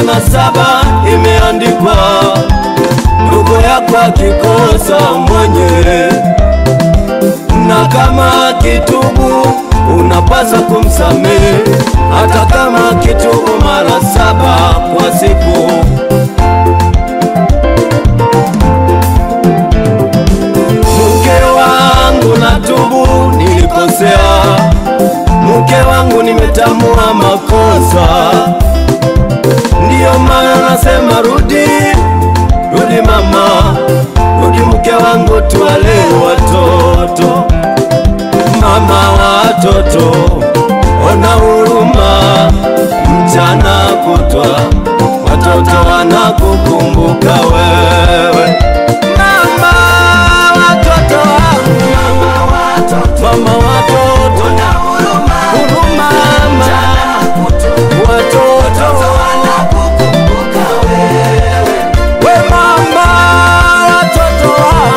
na saba imeandikwa, ndugu yako akikosa mwenye, na kama kitubu unapasa kumsamehe, hata kama kitubu mara saba kwa siku. Mke wangu na tubu nilikosea. Mke wangu nimetamua makosa, ndiyo maana nasema rudi, rudi mama, rudi mke wangu, tuwalee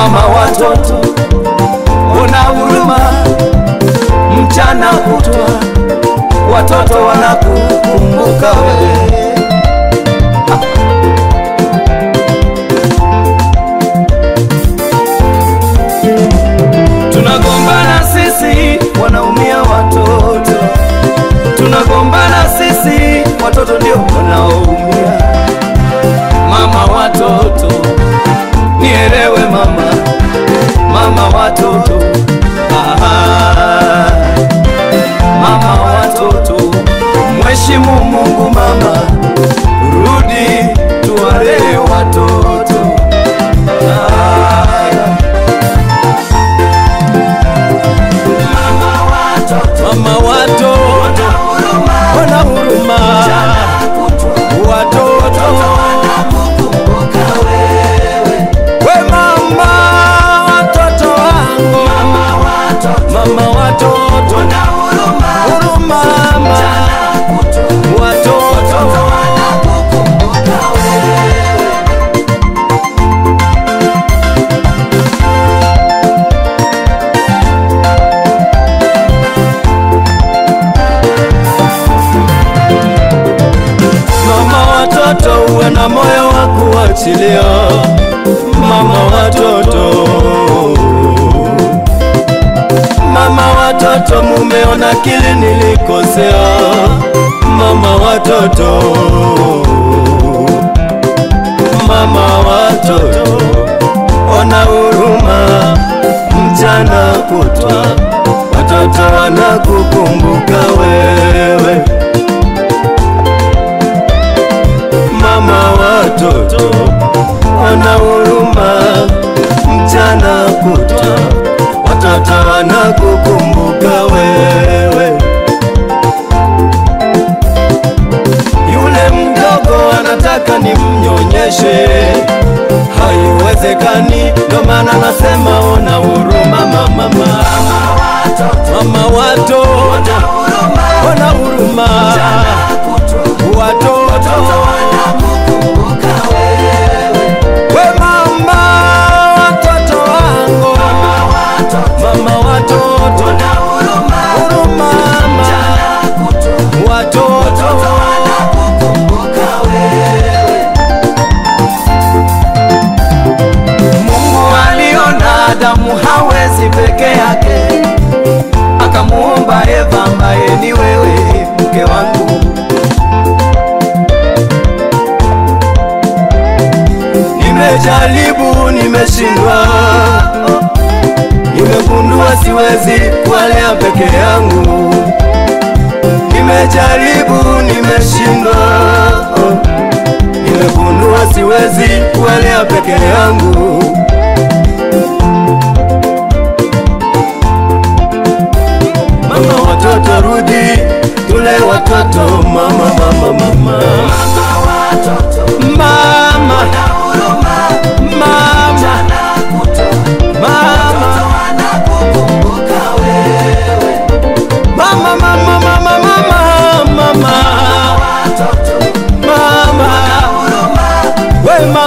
Mama watoto, una huruma, mchana kutwa watoto wanakukumbuka wewe. Mheshimu Mungu kuachilia. Mama watoto, mama watoto, mumeona kile nilikosea. Mama watoto, mama watoto, ona huruma, mchana kutwa watoto wanakukumbuka wewe. mama watoto wana huruma, mchana kutwa watoto wanakukumbuka wewe. Yule mdogo anataka nimnyonyeshe, haiwezekani, ndo maana nasema ona huruma mama, mama. Mama watoto. Ona huruma watoto Mungu aliona Adamu hawezi peke yake, akamuumba Eva ambaye ni wewe mke wangu. Nimejaribu, nimeshindwa, nimegundua siwezi kuwalea peke yangu. Nimejaribu, nimeshindwa, nimegundua siwezi kuwalea peke yangu.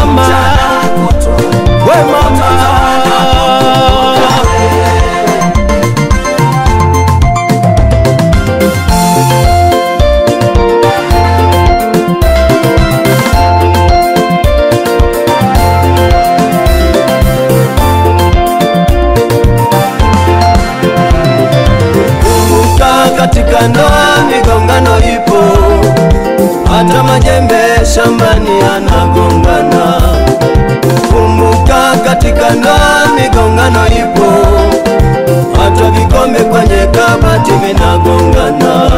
mama, we mama. katika ndoa migongano ipo, hata majembe shambani yanagongana. Kumbuka katika ndoa migongano ipo, hata vikombe kwenye kabati vinagongana.